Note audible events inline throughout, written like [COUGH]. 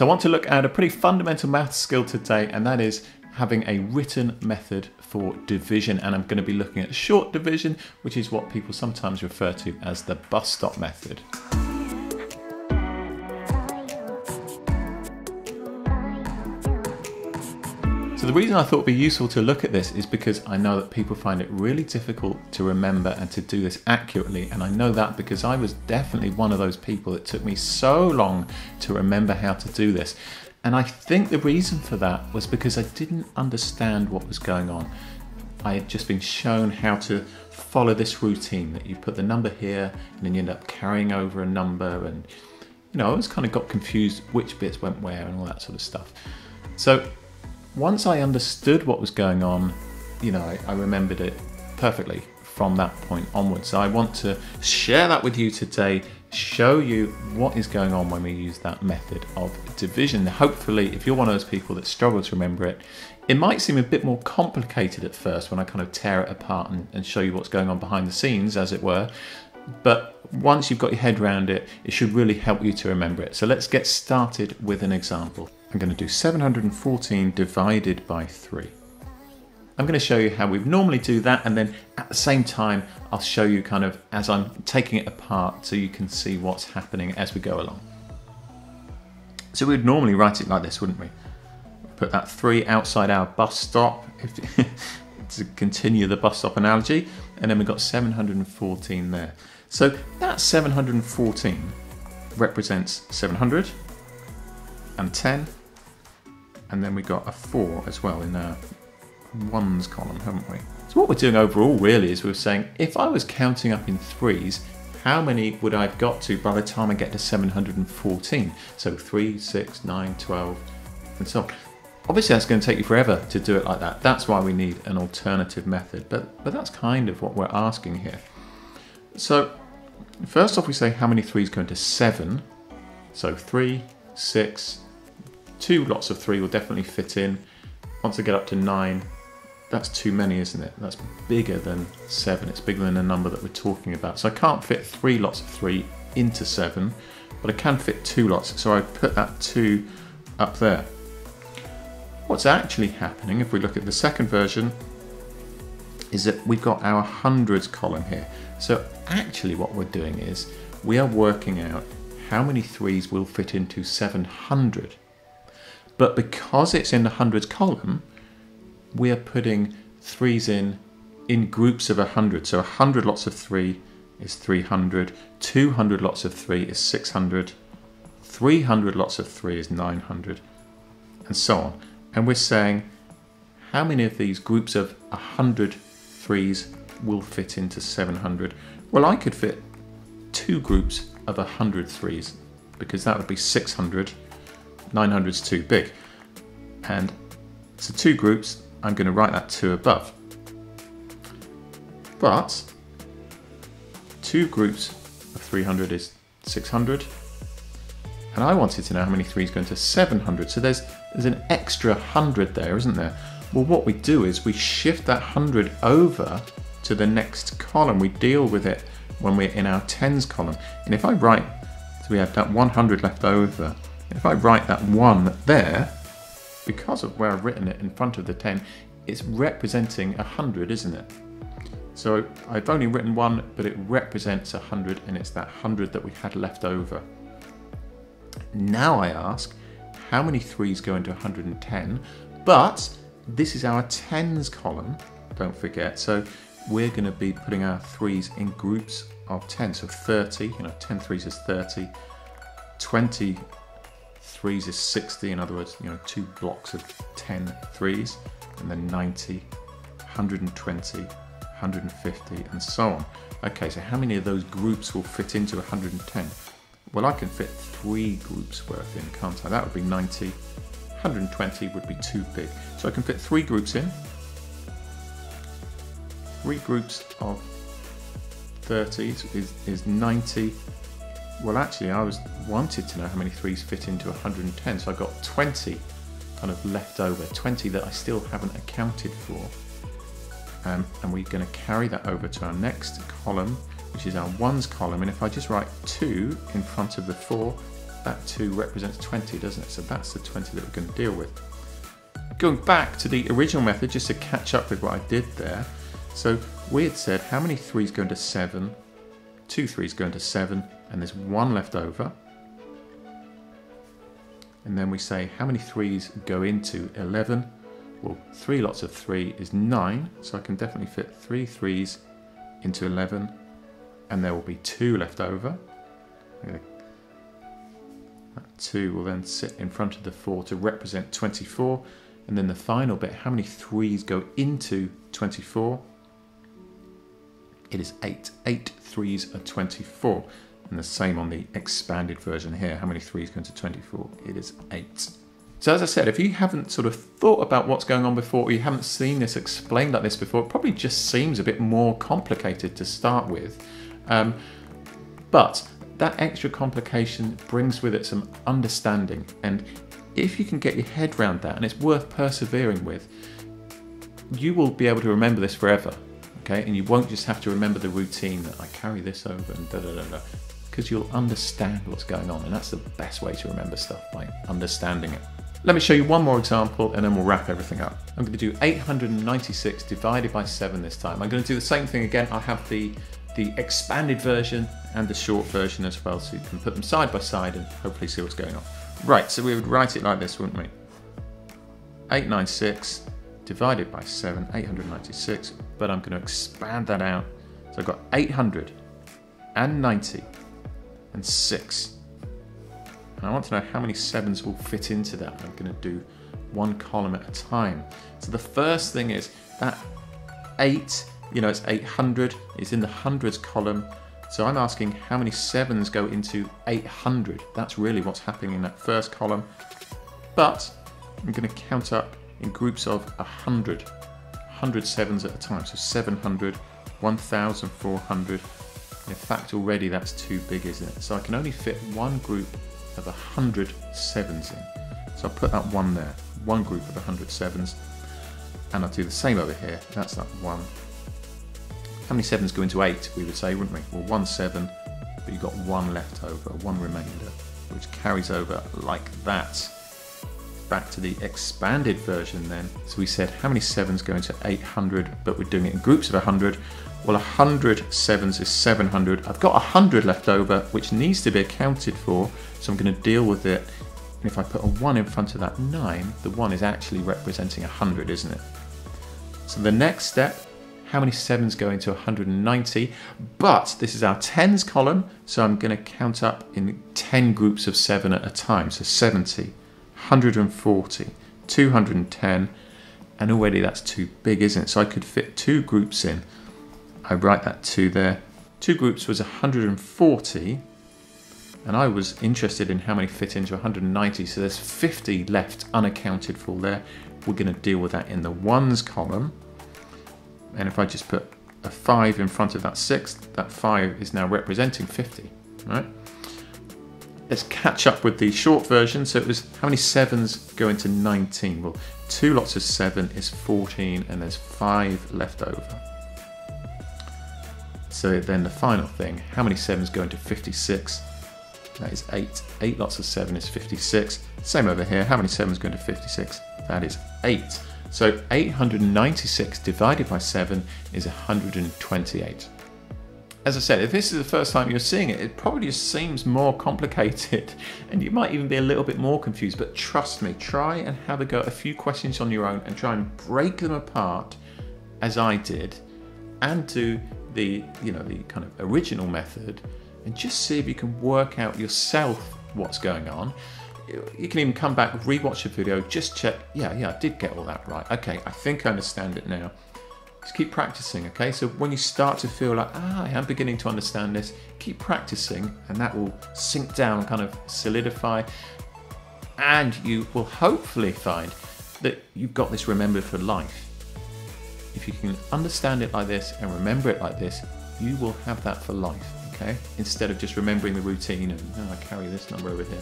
So I want to look at a pretty fundamental math skill today, and that is having a written method for division. And I'm going to be looking at short division, which is what people sometimes refer to as the bus stop method. The reason I thought it would be useful to look at this is because I know that people find it really difficult to remember and to do this accurately. And I know that because I was definitely one of those people. It took me so long to remember how to do this. And I think the reason for that was because I didn't understand what was going on. I had just been shown how to follow this routine that you put the number here and then you end up carrying over a number and you know, I was kind of got confused which bits went where and all that sort of stuff. So once I understood what was going on, you know, I, I remembered it perfectly from that point onwards. So I want to share that with you today, show you what is going on when we use that method of division. Hopefully, if you're one of those people that struggle to remember it, it might seem a bit more complicated at first when I kind of tear it apart and, and show you what's going on behind the scenes, as it were. But once you've got your head around it, it should really help you to remember it. So let's get started with an example. I'm going to do 714 divided by 3. I'm going to show you how we normally do that and then at the same time I'll show you kind of as I'm taking it apart so you can see what's happening as we go along. So we'd normally write it like this, wouldn't we? Put that 3 outside our bus stop [LAUGHS] to continue the bus stop analogy and then we've got 714 there. So that 714 represents 700 and 10 and then we got a 4 as well in our ones column, haven't we? So what we're doing overall really is we're saying if I was counting up in threes, how many would I have got to by the time I get to 714? So 3, 6, 9, 12, and so on. Obviously that's going to take you forever to do it like that. That's why we need an alternative method, but, but that's kind of what we're asking here. So first off we say how many threes go into 7. So 3, 6, two lots of three will definitely fit in. Once I get up to nine, that's too many, isn't it? That's bigger than seven. It's bigger than the number that we're talking about. So I can't fit three lots of three into seven, but I can fit two lots. So I put that two up there. What's actually happening, if we look at the second version, is that we've got our hundreds column here. So actually what we're doing is we are working out how many threes will fit into 700. But because it's in the hundreds column, we are putting threes in in groups of 100. So 100 lots of 3 is 300, 200 lots of 3 is 600, 300 lots of 3 is 900, and so on. And we're saying how many of these groups of 100 threes will fit into 700? Well, I could fit two groups of 100 threes because that would be 600 900 is too big. And so two groups, I'm going to write that two above. But two groups of 300 is 600. And I wanted to know how many threes go into 700. So there's, there's an extra 100 there, isn't there? Well, what we do is we shift that 100 over to the next column. We deal with it when we're in our tens column. And if I write, so we have that 100 left over, if I write that 1 there, because of where I've written it in front of the 10, it's representing 100, isn't it? So I've only written 1, but it represents 100, and it's that 100 that we had left over. Now I ask, how many 3's go into 110? But this is our 10s column, don't forget. So we're going to be putting our 3's in groups of 10. So 30, you know, 10 3's is 30. 20 threes is 60, in other words, you know, two blocks of 10 threes, and then 90, 120, 150, and so on. Okay, so how many of those groups will fit into 110? Well, I can fit three groups worth in, can't I? That would be 90. 120 would be too big. So I can fit three groups in. Three groups of 30s is, is 90 well, actually, I was wanted to know how many threes fit into 110, so I got 20 kind of left over, 20 that I still haven't accounted for. Um, and we're going to carry that over to our next column, which is our ones column. And if I just write 2 in front of the 4, that 2 represents 20, doesn't it? So that's the 20 that we're going to deal with. Going back to the original method, just to catch up with what I did there. So we had said how many 3's go into 7, two 3's go into 7, and there's one left over. And then we say how many 3's go into 11. Well, 3 lots of 3 is 9, so I can definitely fit three threes into 11, and there will be 2 left over. That 2 will then sit in front of the 4 to represent 24. And then the final bit, how many 3's go into 24? It is 8. Eight threes are 24. And the same on the expanded version here. How many 3's go into 24? It is 8. So as I said, if you haven't sort of thought about what's going on before, or you haven't seen this explained like this before, it probably just seems a bit more complicated to start with. Um, but that extra complication brings with it some understanding. And if you can get your head around that, and it's worth persevering with, you will be able to remember this forever. Okay, and you won't just have to remember the routine that I carry this over and da da da da, because you'll understand what's going on, and that's the best way to remember stuff by understanding it. Let me show you one more example and then we'll wrap everything up. I'm going to do 896 divided by 7 this time. I'm going to do the same thing again. I have the, the expanded version and the short version as well so you can put them side by side and hopefully see what's going on. Right, so we would write it like this, wouldn't we? 896 divided by 7, 896, but I'm going to expand that out. So I've got 890 and 6 and I want to know how many sevens will fit into that. I'm going to do one column at a time. So the first thing is that 8, you know, it's 800, it's in the hundreds column. So I'm asking how many sevens go into 800. That's really what's happening in that first column. But I'm going to count up in groups of 100, 100 sevens at a time. So 700, 1,400. In fact, already that's too big, isn't it? So I can only fit one group of 100 sevens in. So I'll put that one there, one group of 100 sevens, and I'll do the same over here. That's that one. How many sevens go into eight, we would say, wouldn't we? Well, one seven, but you've got one left over, one remainder, which carries over like that. Back to the expanded version then. So we said how many sevens go into 800, but we're doing it in groups of 100. Well, 100 sevens is 700. I've got 100 left over, which needs to be accounted for, so I'm going to deal with it. And if I put a 1 in front of that 9, the 1 is actually representing 100, isn't it? So the next step, how many 7s go into 190? But this is our 10s column, so I'm going to count up in 10 groups of 7 at a time. So 70, 140, 210, and already that's too big, isn't it? So I could fit two groups in. I write that 2 there. Two groups was 140, and I was interested in how many fit into 190, so there's 50 left unaccounted for there. We're going to deal with that in the ones column. And if I just put a 5 in front of that 6, that 5 is now representing 50, right? Let's catch up with the short version. So it was how many 7s go into 19? Well, two lots of 7 is 14 and there's 5 left over. So then the final thing, how many 7s go into 56? That is 8. 8 lots of 7 is 56. Same over here, how many 7s go into 56? That is 8. So 896 divided by 7 is 128. As I said, if this is the first time you're seeing it, it probably just seems more [LAUGHS] complicated and you might even be a little bit more confused. But trust me, try and have a go at a few questions on your own and try and break them apart as I did and do the you know the kind of original method and just see if you can work out yourself what's going on. You can even come back rewatch the video just check yeah yeah i did get all that right. Okay i think i understand it now. Just keep practicing okay? So when you start to feel like ah i am beginning to understand this keep practicing and that will sink down kind of solidify. And you will hopefully find that you've got this remembered for life if you can understand it like this and remember it like this, you will have that for life, okay? Instead of just remembering the routine and, oh, I carry this number over here.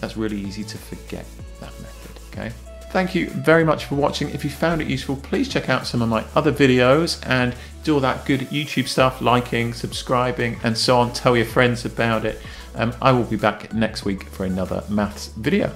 That's really easy to forget that method, okay? Thank you very much for watching. If you found it useful, please check out some of my other videos and do all that good YouTube stuff, liking, subscribing, and so on. Tell your friends about it. Um, I will be back next week for another maths video.